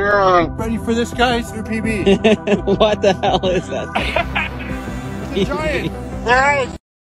Ready for this, guys? New PB. what the hell is that? It's a giant.